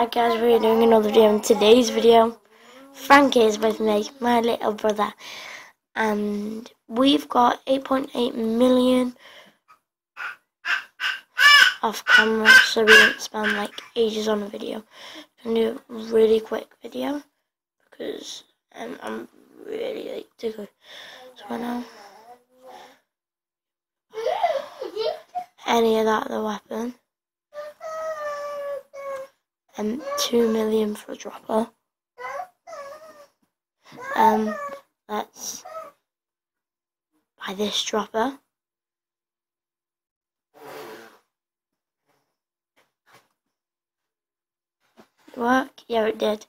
Hi guys, we're doing another video. In today's video, Frankie is with me, my little brother, and we've got 8.8 million off camera, so we don't spend like ages on a video. Gonna do a really quick video because um, I'm really late to go. So right now, any of that the weapon and two million for a dropper. Um, let's buy this dropper. Work? Yeah, it did.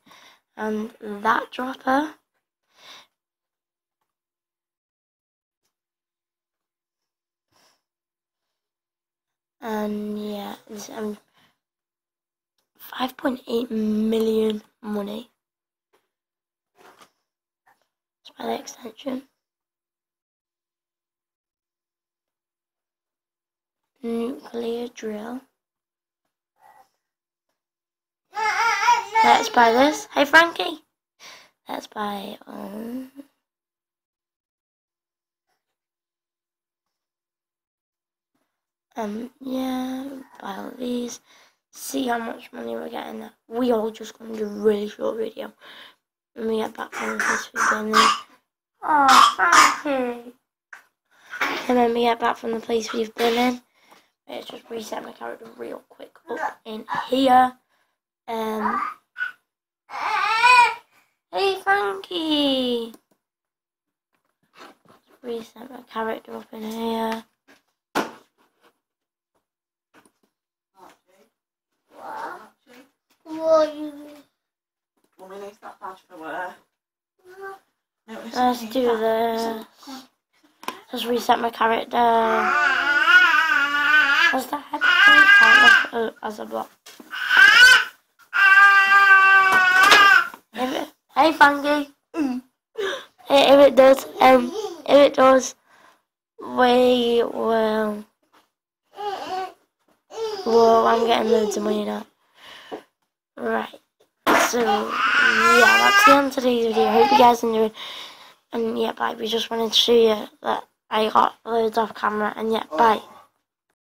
And that dropper. And yeah, um, 5.8 million money. Let's buy the extension. Nuclear drill. Let's buy this. Hey Frankie. Let's buy um um yeah, buy all these see how much money we're getting. We all just going to do a really short video when we get back from the place we've been in. Oh, Frankie! And then we get back from the place we've been in. Let's just reset my character real quick up in here. Um, hey, Frankie! Reset my character up in here. Let's do this. Let's reset my character. Does that count as a block? Hey, Funky. Hey, if it does, um, if it does, we will. Whoa, I'm getting loads of money now. Right. So, yeah, that's the end of today's video. Hope you guys enjoyed. And yeah, bye. We just wanted to show you that I got loads off camera. And yeah, bye.